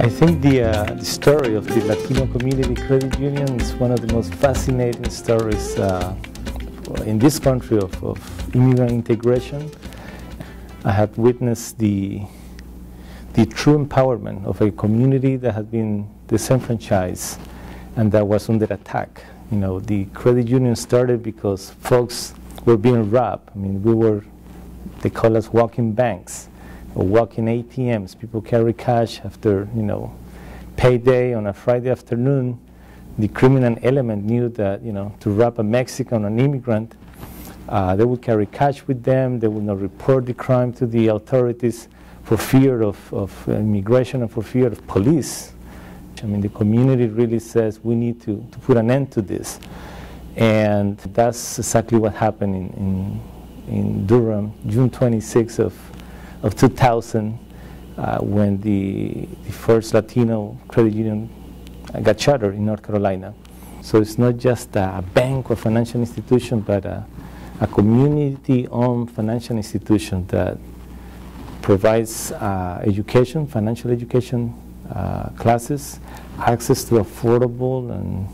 I think the, uh, the story of the Latino Community Credit Union is one of the most fascinating stories uh, in this country of, of, immigrant integration. I have witnessed the, the true empowerment of a community that has been disenfranchised and that was under attack. You know, the credit union started because folks were being robbed. I mean, we were, they call us walking banks or walk in ATMs. People carry cash after, you know, payday on a Friday afternoon. The criminal element knew that, you know, to rob a Mexican, an immigrant, uh, they would carry cash with them. They would not report the crime to the authorities for fear of, of immigration and for fear of police. I mean, the community really says we need to, to put an end to this. And that's exactly what happened in, in, in Durham, June 26th of of 2000 uh, when the, the, first Latino credit union got chartered in North Carolina. So it's not just a bank or financial institution, but a, a community-owned financial institution that provides uh, education, financial education uh, classes, access to affordable and,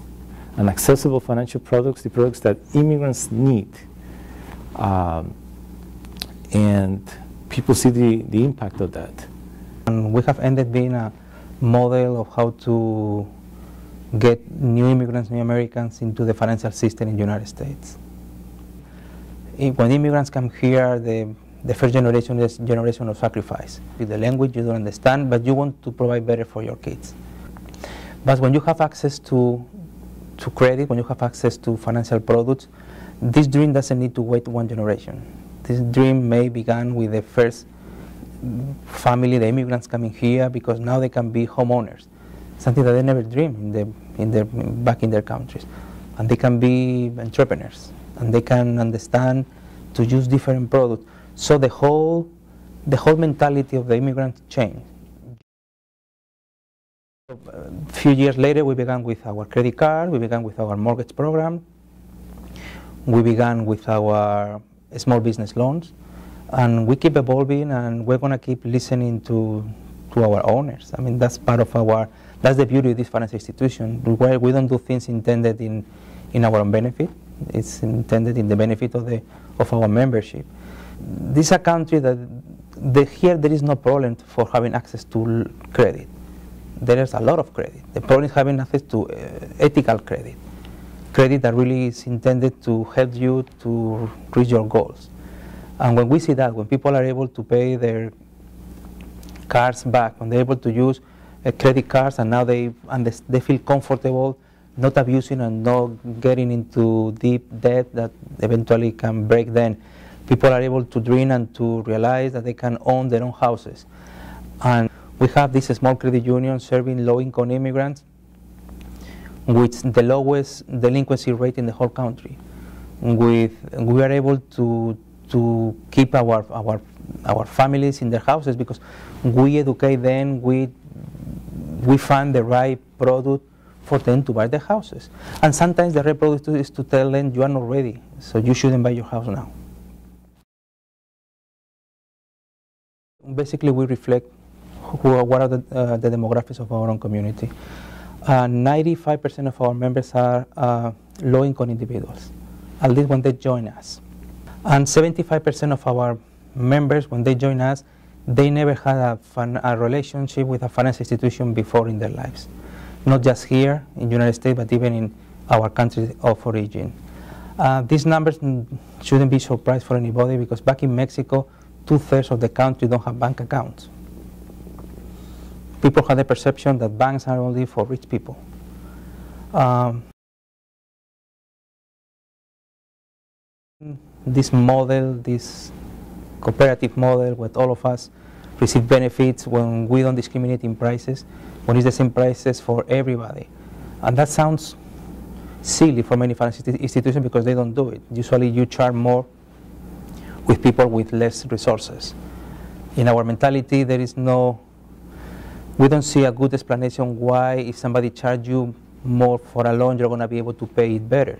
and accessible financial products, the products that immigrants need. Um, and people see the, the impact of that. And we have ended being a model of how to get new immigrants, new Americans into the financial system in the United States. When immigrants come here, the, the first generation is generation of sacrifice. With the language you don't understand, but you want to provide better for your kids. But when you have access to, to credit, when you have access to financial products, this dream doesn't need to wait one generation. This dream may began with the first family, the immigrants coming here, because now they can be homeowners, something that they never dreamed in, the, in their, back in their countries. And they can be entrepreneurs, and they can understand to use different products. So the whole, the whole mentality of the immigrant changed. A few years later, we began with our credit card, we began with our mortgage program, we began with our small business loans. And we keep evolving and we're going to keep listening to, to our owners. I mean, that's part of our, that's the beauty of this financial institution. We don't do things intended in, in our own benefit. It's intended in the benefit of, the, of our membership. This is a country that the, here there is no problem for having access to credit. There is a lot of credit. The problem is having access to uh, ethical credit credit that really is intended to help you to reach your goals. And when we see that, when people are able to pay their cards back, when they're able to use uh, credit cards and now they, and they, feel comfortable not abusing and not getting into deep debt that eventually can break them, people are able to dream and to realize that they can own their own houses. And we have this small credit union serving low-income immigrants with the lowest delinquency rate in the whole country. With, we are able to, to keep our, our, our families in their houses because we educate them, we, we find the right product for them to buy their houses. And sometimes the right product is to tell them you are not ready, so you shouldn't buy your house now. Basically, we reflect who, what are the, uh, the demographics of our own community. 95% uh, of our members are uh, low-income individuals, at least when they join us. And 75% of our members, when they join us, they never had a, a, relationship with a financial institution before in their lives. Not just here in the United States, but even in our country of origin. Uh, these numbers shouldn't be surprise for anybody because back in Mexico, two-thirds of the country don't have bank accounts people have the perception that banks are only for rich people. Um, this model, this cooperative model, where all of us receive benefits when we don't discriminate in prices, when it's the same prices for everybody. And that sounds silly for many financial institutions because they don't do it. Usually you charge more with people with less resources. In our mentality, there is no we don't see a good explanation why if somebody charge you more for a loan, you're going to be able to pay it better.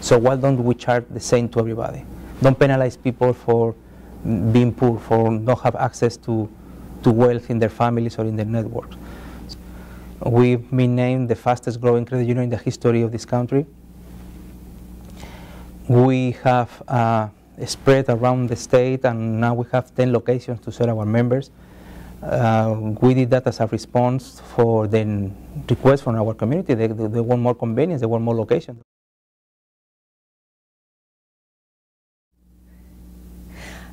So why don't we charge the same to everybody? Don't penalize people for being poor, for not have access to, to wealth in their families or in their networks. We've been named the fastest growing credit union in the history of this country. We have uh, spread around the state and now we have 10 locations to serve our members. Uh, we did that as a response for the request from our community. They, they want more convenience, they want more locations.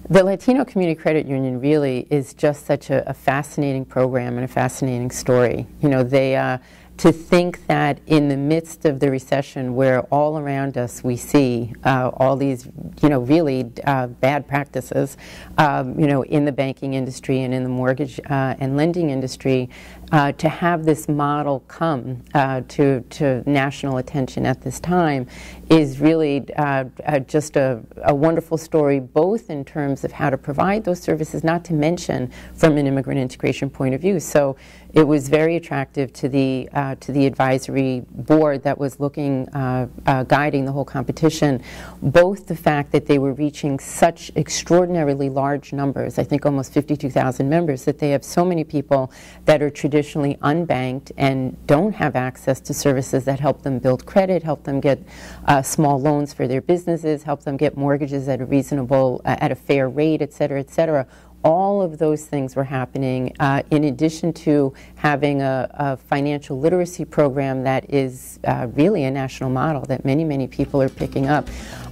The Latino Community Credit Union really is just such a, a fascinating program and a fascinating story. You know, they uh, to think that in the midst of the recession, where all around us we see uh, all these, you know, really uh, bad practices, um, you know, in the banking industry and in the mortgage uh, and lending industry, uh, to have this model come uh, to, to national attention at this time is really uh, just a, a, wonderful story, both in terms of how to provide those services, not to mention from an immigrant integration point of view. So it was very attractive to the uh, to the advisory board that was looking, uh, guiding the whole competition. Both the fact that they were reaching such extraordinarily large numbers, I think almost 52,000 members, that they have so many people that are traditionally unbanked and don't have access to services that help them build credit, help them get uh, small loans for their businesses, help them get mortgages at a reasonable, uh, at a fair rate, et cetera, et cetera. All of those things were happening uh, in addition to having a, a, financial literacy program that is uh, really a national model that many, many people are picking up.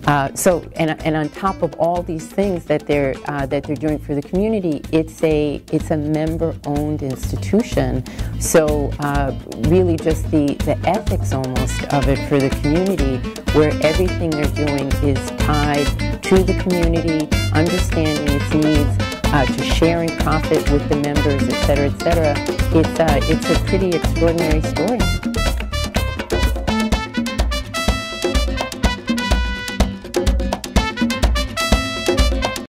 Uh, so, and, and on top of all these things that they're uh, that they're doing for the community, it's a it's a member-owned institution. So, uh, really, just the the ethics almost of it for the community, where everything they're doing is tied to the community, understanding its needs uh, to sharing profit with the members, et cetera, et cetera. It's, uh, it's a pretty extraordinary story.